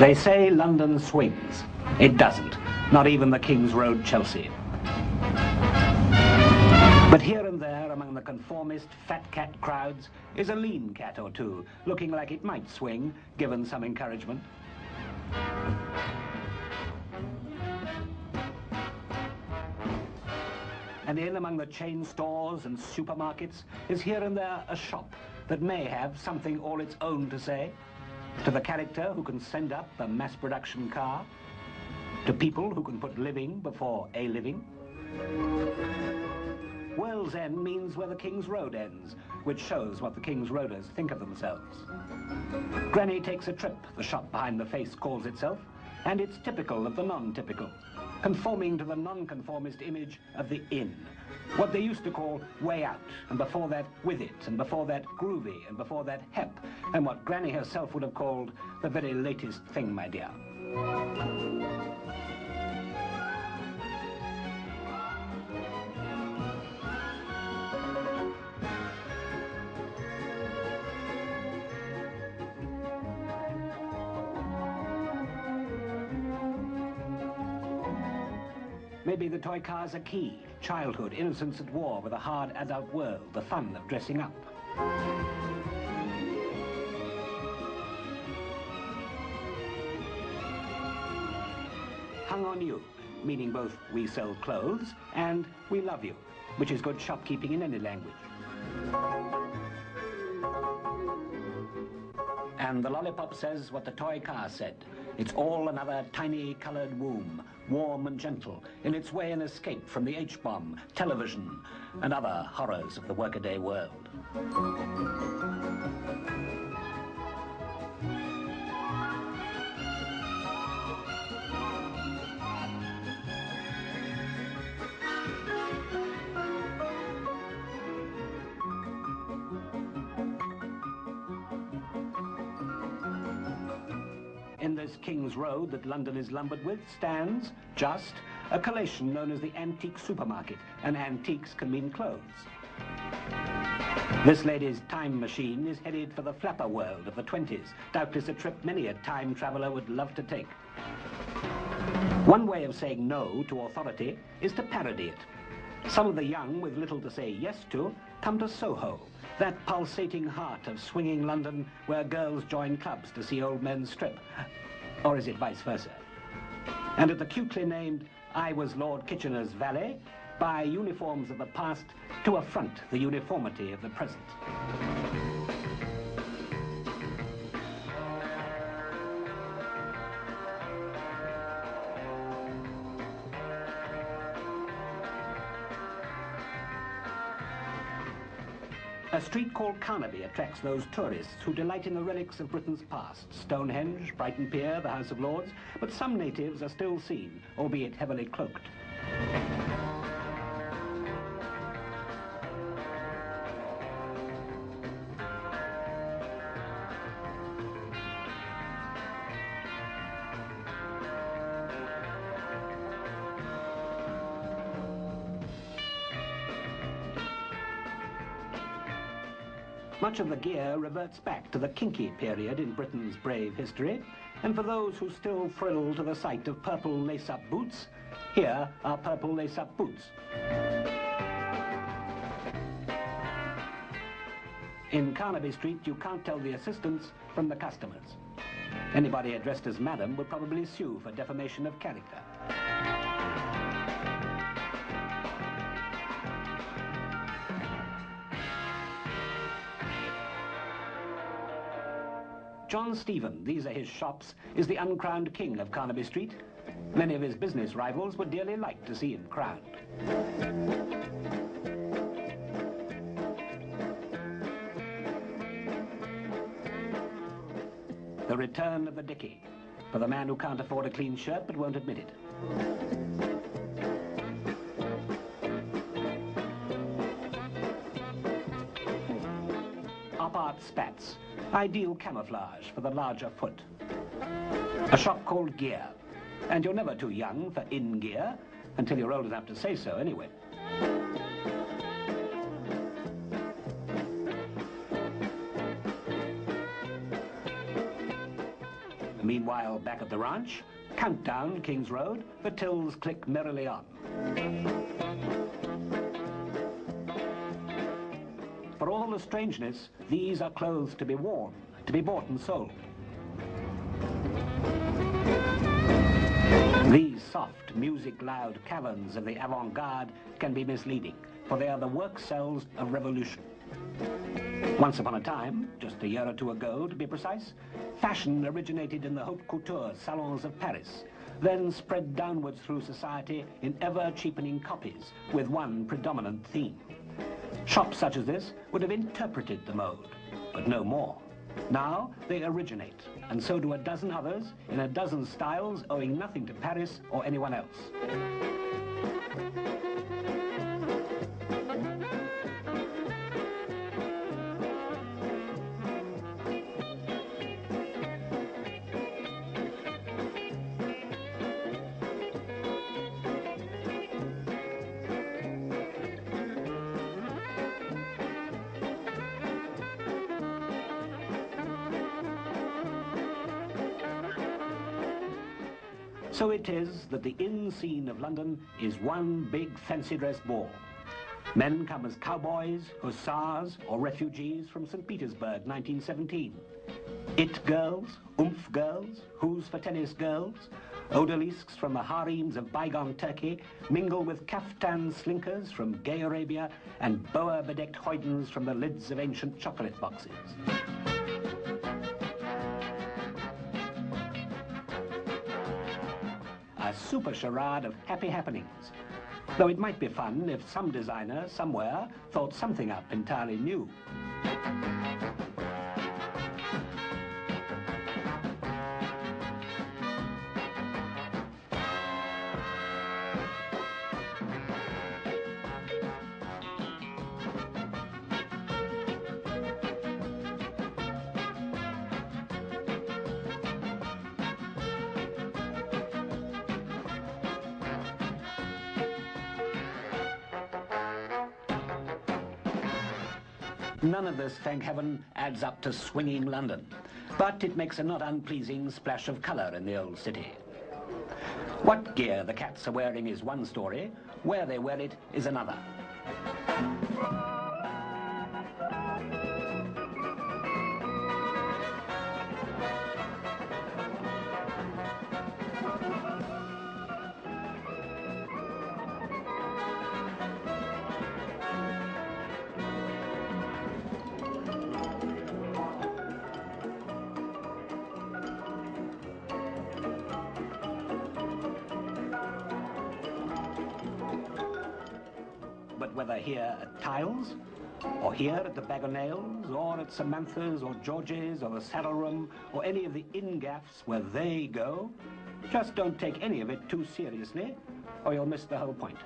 They say London swings. It doesn't. Not even the King's Road Chelsea. But here and there among the conformist fat cat crowds is a lean cat or two, looking like it might swing, given some encouragement. And in among the chain stores and supermarkets is here and there a shop that may have something all its own to say to the character who can send up a mass production car, to people who can put living before a living. World's End means where the King's Road ends, which shows what the King's Roaders think of themselves. Granny takes a trip, the shop behind the face calls itself, and it's typical of the non-typical conforming to the non-conformist image of the in. What they used to call way out, and before that with it, and before that groovy, and before that hep, and what Granny herself would have called the very latest thing, my dear. Maybe the toy car's a key. Childhood, innocence at war with a hard adult world, the fun of dressing up. Hung on you, meaning both we sell clothes and we love you, which is good shopkeeping in any language. And the lollipop says what the toy car said. It's all another tiny colored womb, warm and gentle, in its way an escape from the H-bomb, television, and other horrors of the workaday world. In this King's Road that London is lumbered with stands, just, a collation known as the Antique Supermarket, and antiques can mean clothes. This lady's time machine is headed for the flapper world of the 20s, doubtless a trip many a time traveller would love to take. One way of saying no to authority is to parody it. Some of the young, with little to say yes to, come to Soho, that pulsating heart of swinging London where girls join clubs to see old men strip. Or is it vice versa? And at the cutely named I Was Lord Kitchener's valet, buy uniforms of the past to affront the uniformity of the present. A street called Carnaby attracts those tourists who delight in the relics of Britain's past. Stonehenge, Brighton Pier, the House of Lords, but some natives are still seen, albeit heavily cloaked. Much of the gear reverts back to the kinky period in Britain's brave history, and for those who still thrill to the sight of purple lace-up boots, here are purple lace-up boots. In Carnaby Street, you can't tell the assistants from the customers. Anybody addressed as madam would probably sue for defamation of character. John Stephen, these are his shops, is the uncrowned king of Carnaby Street. Many of his business rivals would dearly like to see him crowned. The return of the Dickie, for the man who can't afford a clean shirt but won't admit it. Spats, ideal camouflage for the larger foot. A shop called Gear, and you're never too young for in gear, until you're old enough to say so anyway. Meanwhile, back at the ranch, countdown King's Road, the tills click merrily on. For all the strangeness, these are clothes to be worn, to be bought and sold. These soft, music-loud caverns of the avant-garde can be misleading, for they are the work cells of revolution. Once upon a time, just a year or two ago to be precise, fashion originated in the haute couture salons of Paris, then spread downwards through society in ever-cheapening copies with one predominant theme. Shops such as this would have interpreted the mode, but no more. Now they originate, and so do a dozen others in a dozen styles owing nothing to Paris or anyone else. So it is that the in scene of London is one big fancy dress ball. Men come as cowboys, hussars, or refugees from St. Petersburg, 1917. It girls, oomph girls, who's for tennis girls, odalisques from the harems of bygone Turkey mingle with kaftan slinkers from gay Arabia and boa-bedecked hoydens from the lids of ancient chocolate boxes. A super charade of happy happenings. Though it might be fun if some designer somewhere thought something up entirely new. None of this, thank heaven, adds up to swinging London. But it makes a not unpleasing splash of colour in the old city. What gear the cats are wearing is one story, where they wear it is another. But whether here at Tiles, or here at the Bag Nails, or at Samantha's, or George's, or the Saddle Room, or any of the in-gaffs where they go, just don't take any of it too seriously, or you'll miss the whole point.